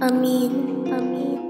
Amin. Amin.